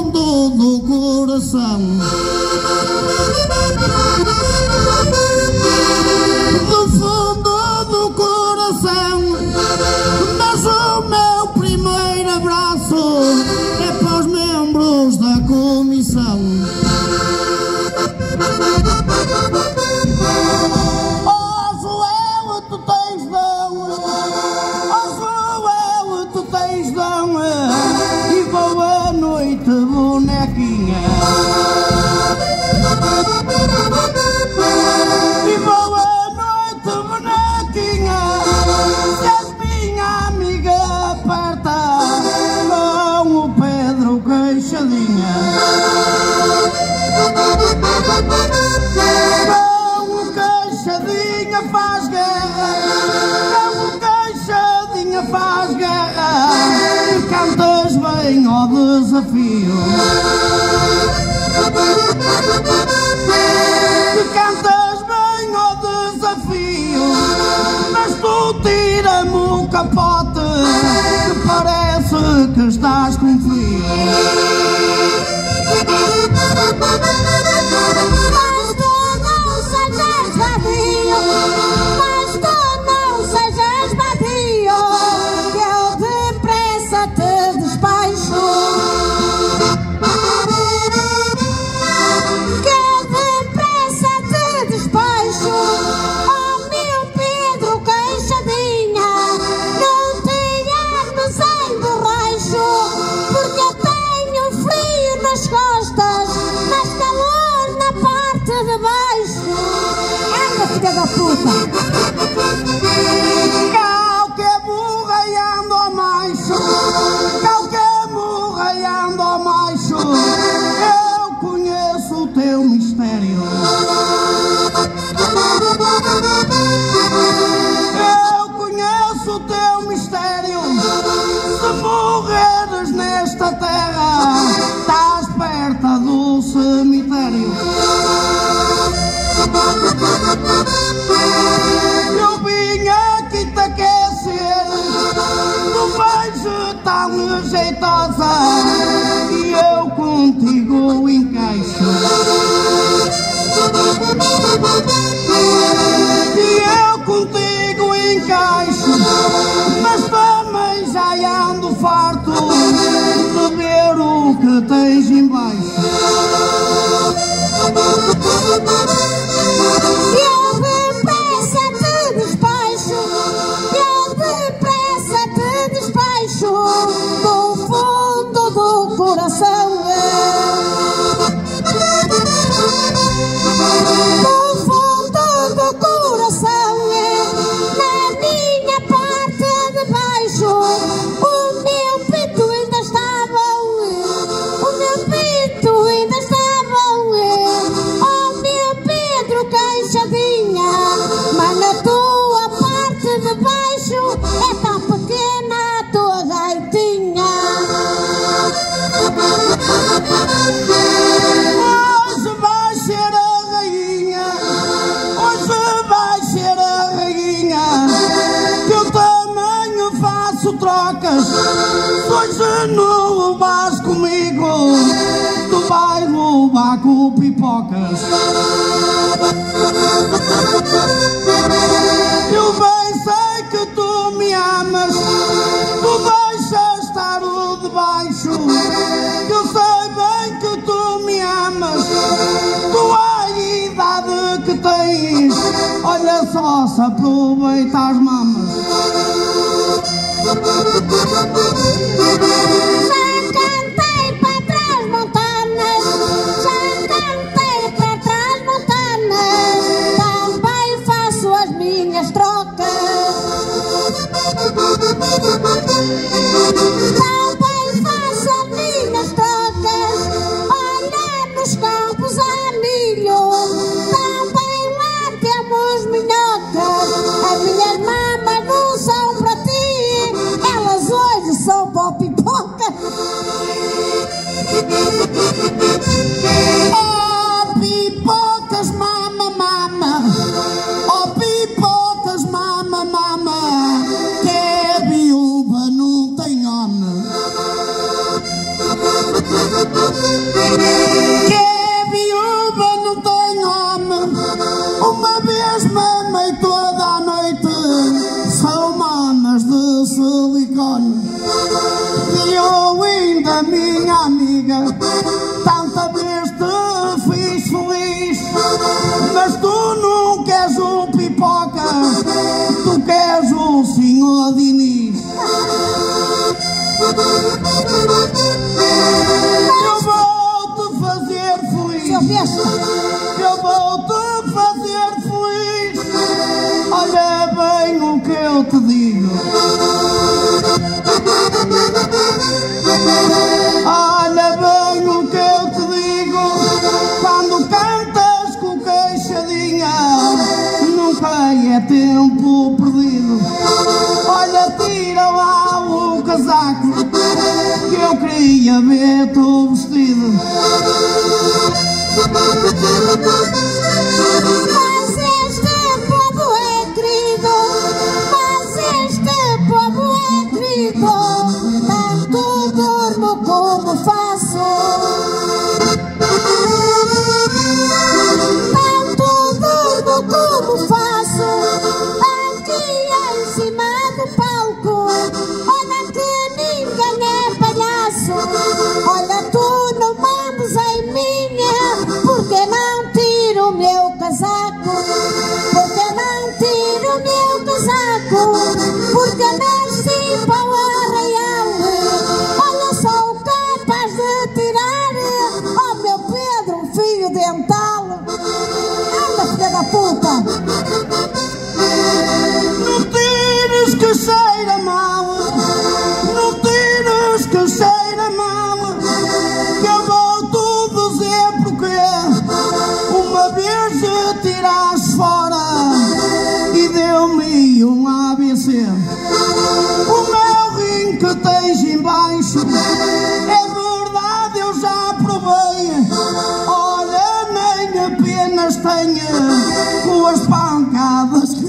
fundo do coração. Ay 大什么 Tom Stevens.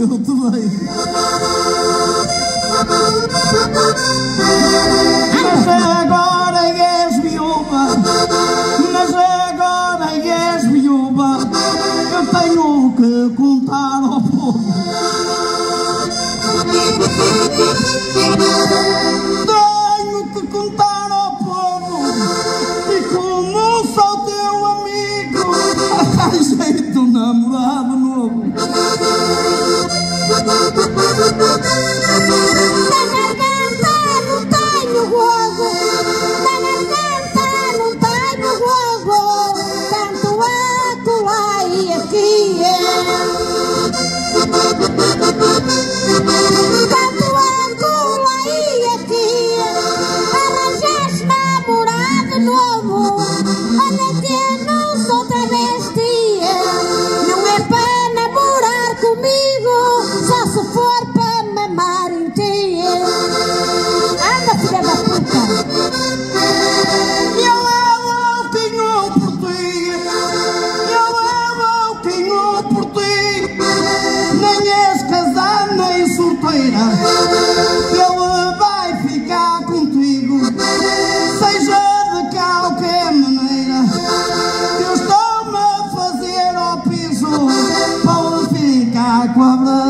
Goodbye. Aquaman.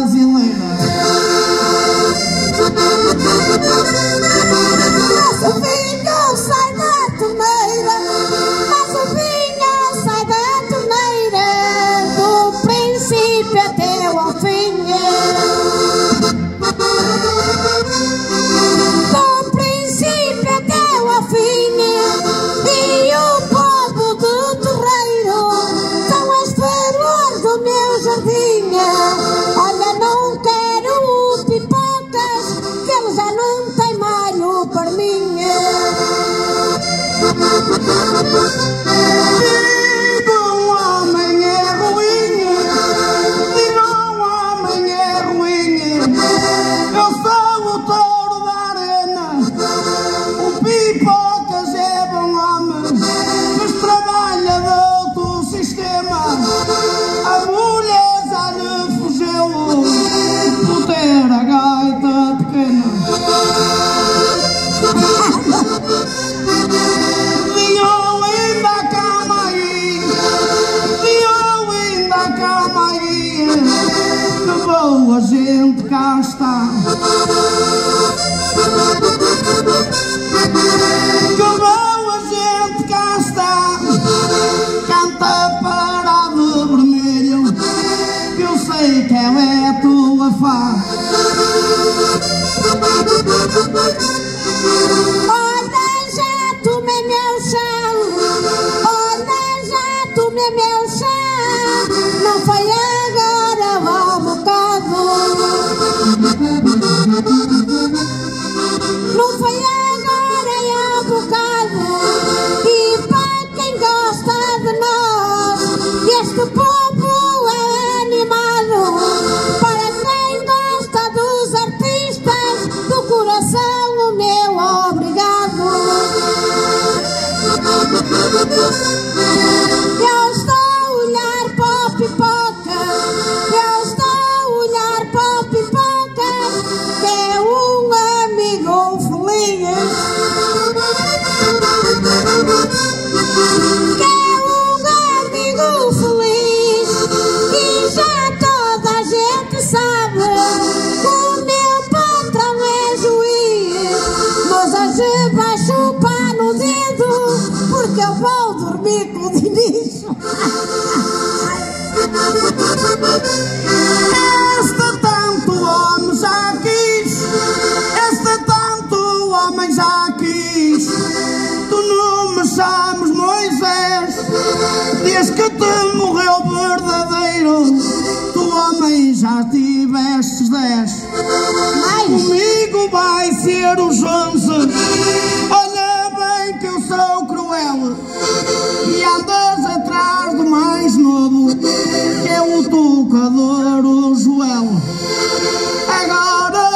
Thank you. Rescatando um réu verdadeiro, tu homem já tiveste dez. Comigo vai ser os onze. Olha bem que eu sou cruel e andas atrás do mais novo, que é o tocador, o Joel. Agora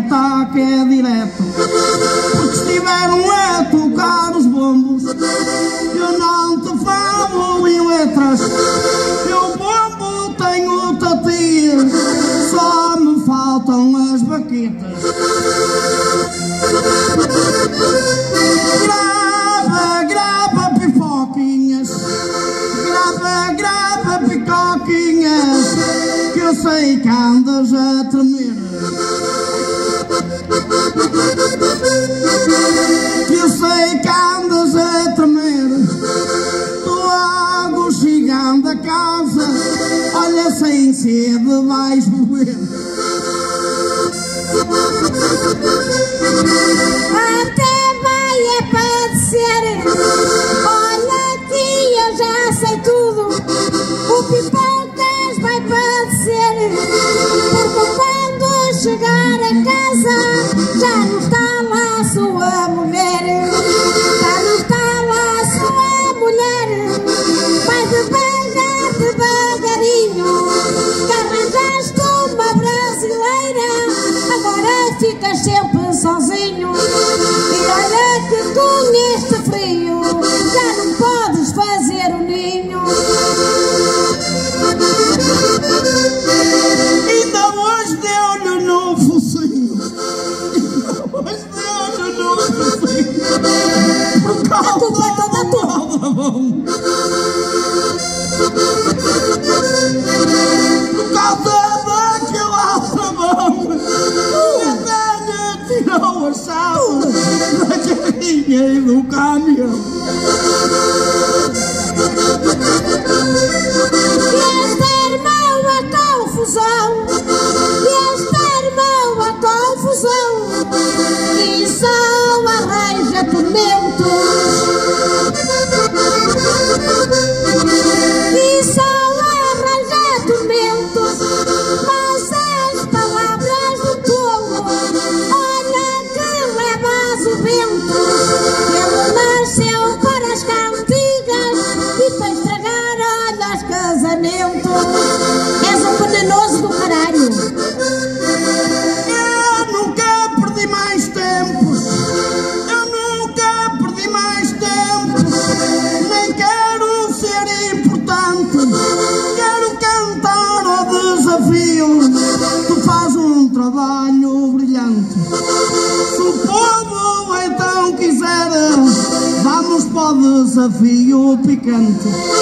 Ataque é direto. Porque estiveram a tocar os bombos. Eu não te falo em letras. Eu bombo tenho tatir Só me faltam as baquetas. Grava, grava pifoquinhas Grava, grava picoquinhas. Que eu sei que andas a tremer. que andas a tremer Tu água chegando a casa Olha sem ser vais para desafio picante.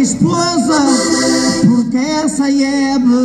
Esposa, porque essa é verdadeira.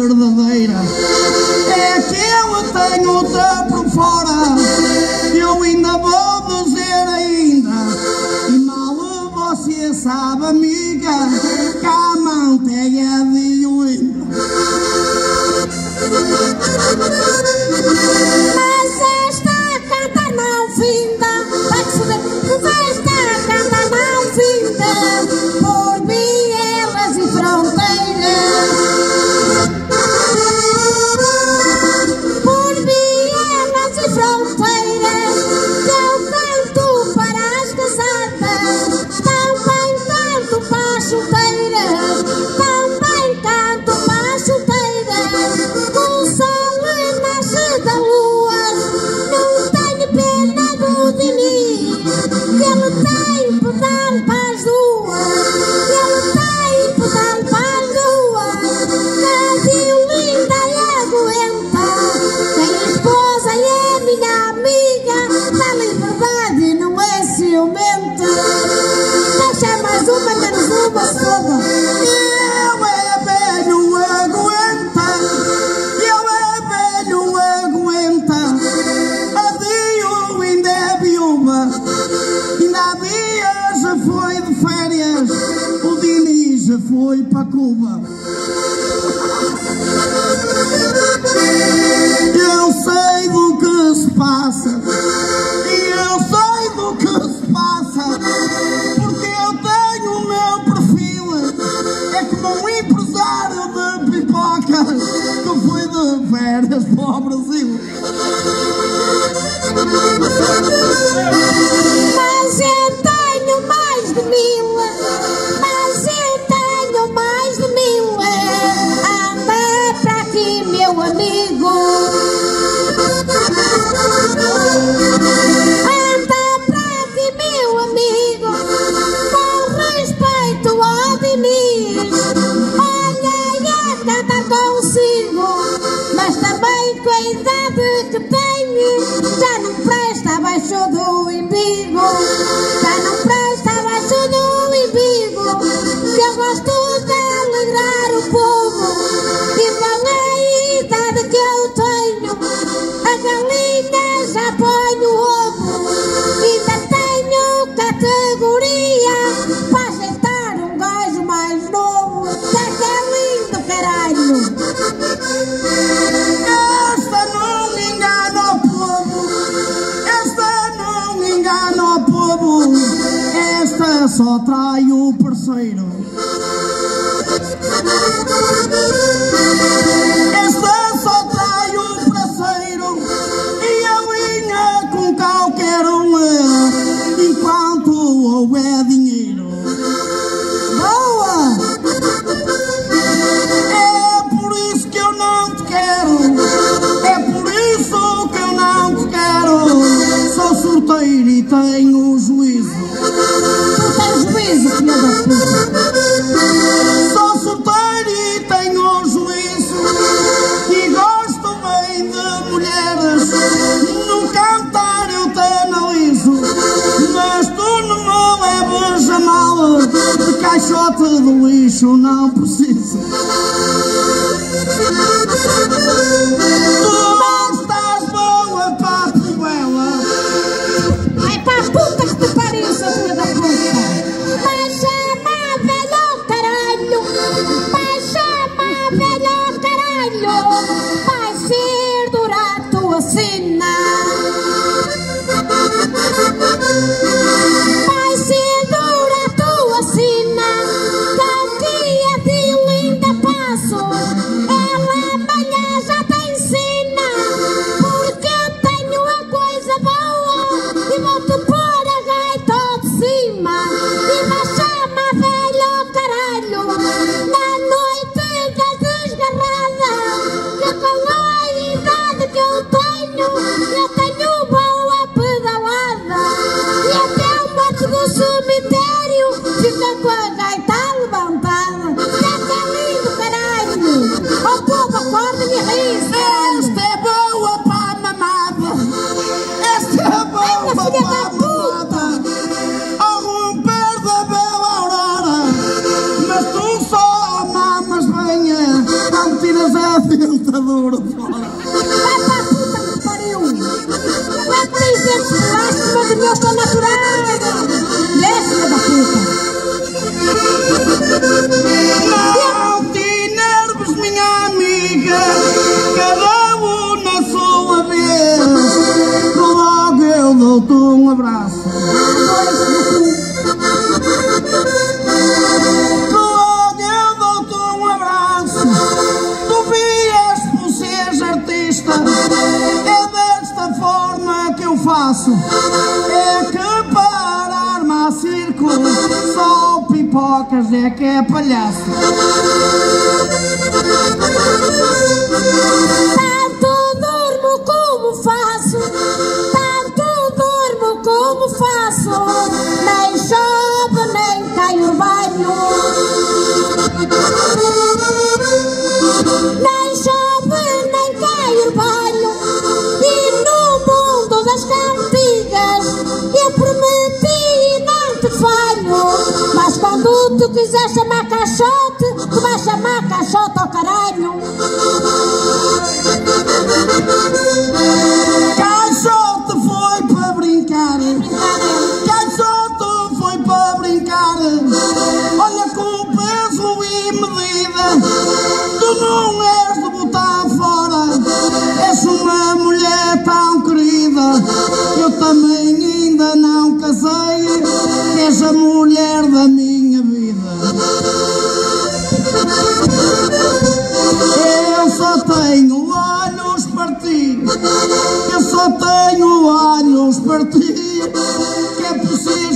Que é palhaço.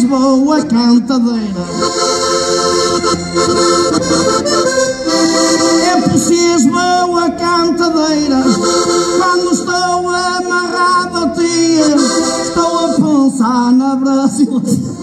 Lisboa cantadeira. É preciso a cantadeira quando estou amarrado a ti. Estou a pensar na Brasileira.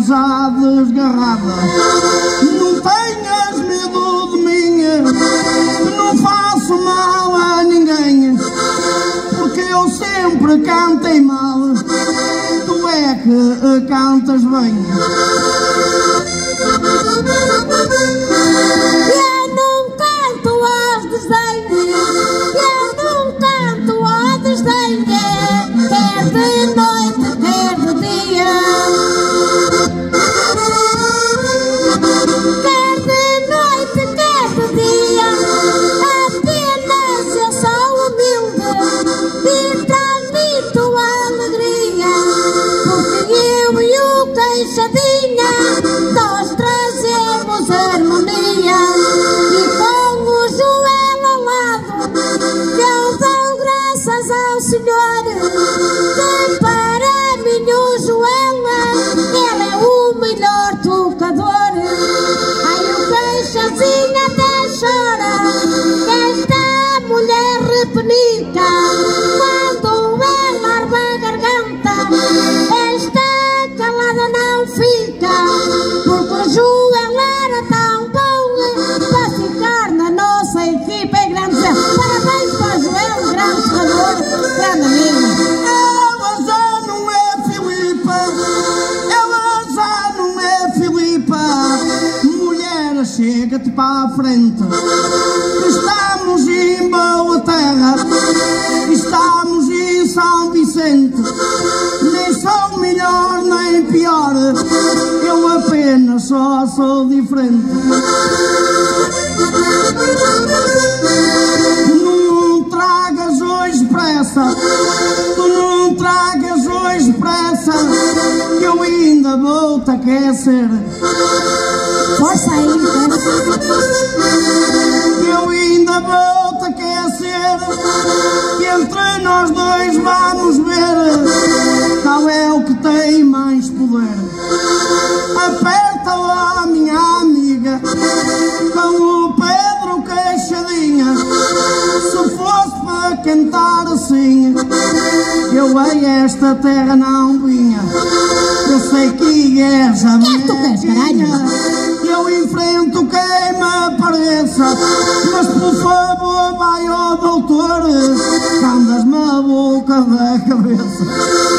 já desgarrada Não tenhas medo de mim, que não faço mal a ninguém, porque eu sempre cantei mal, tu é que cantas bem. Não tragas hoje pressa, tu não tragas hoje pressa, que eu ainda vou te aquecer. Força aí, força. Que eu ainda vou te aquecer, que entre nós dois vamos ver qual é o que tem mais poder. A eu a esta terra não vinha. Eu sei que és a minha tu queres, caralho? Eu enfrento quem me apareça, mas por favor vai ao doutor, andas-me a boca da cabeça.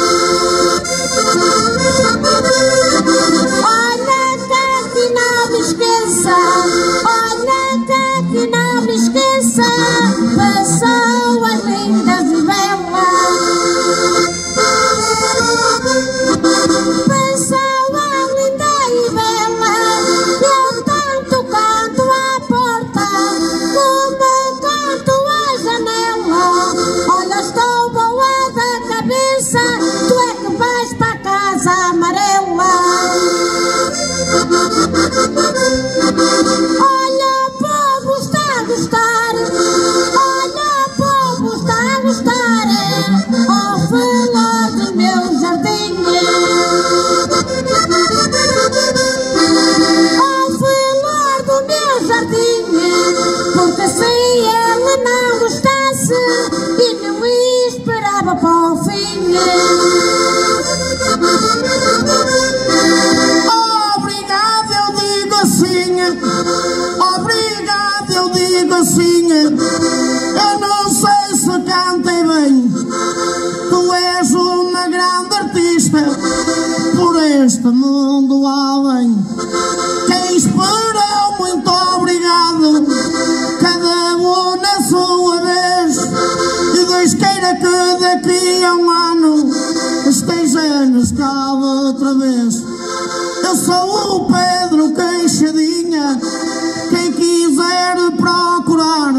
deste mundo além. Quem esperou, muito obrigado, cada um na sua vez. E Deus queira que daqui a um ano esteja-nos cá outra vez. Eu sou o Pedro Queixadinha, quem quiser procurar,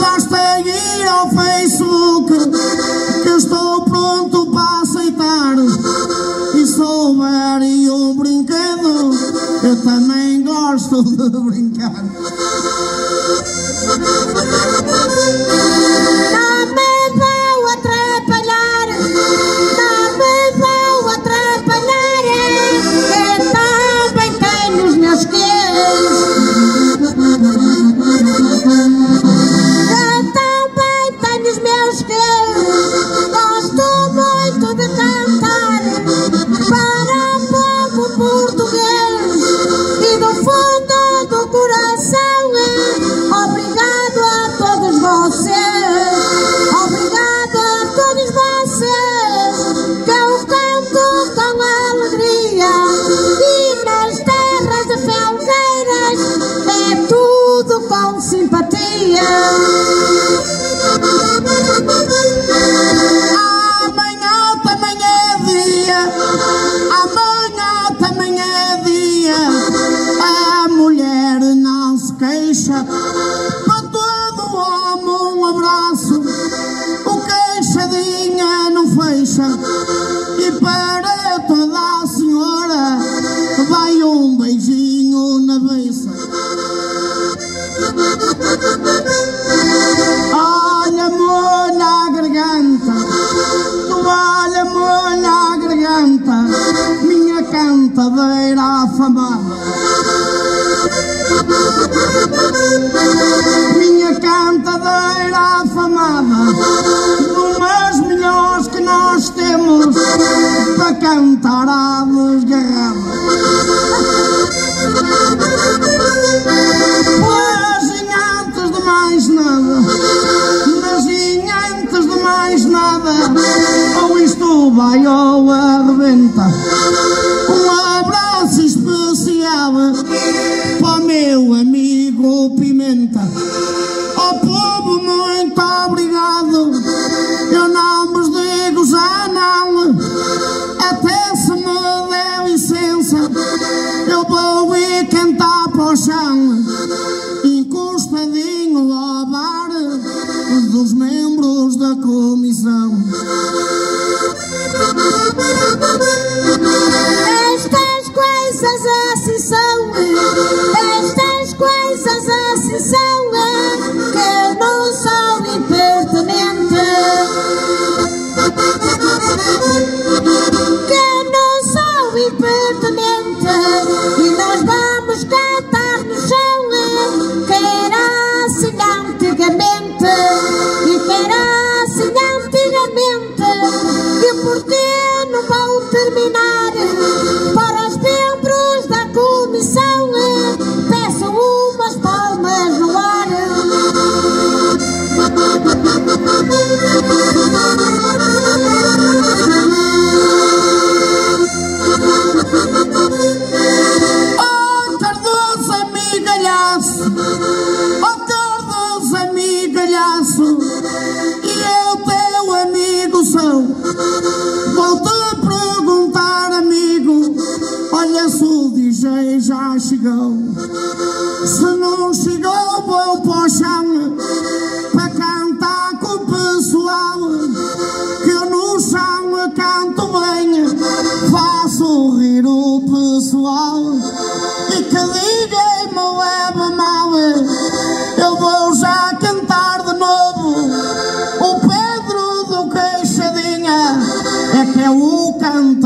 basta ir ao Facebook. merciful, loving God. cantáramos.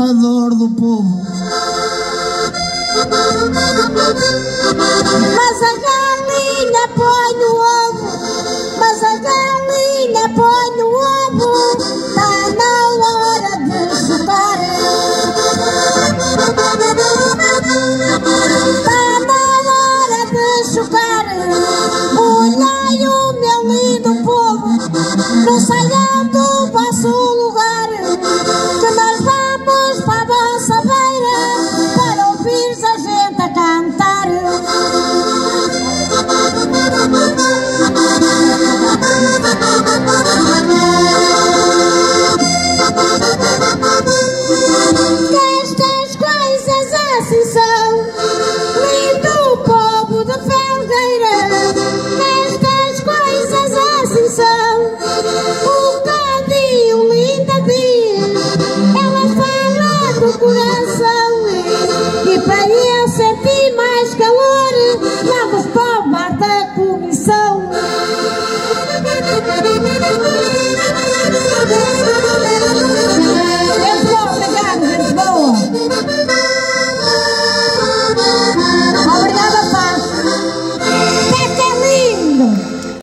libertador do povo.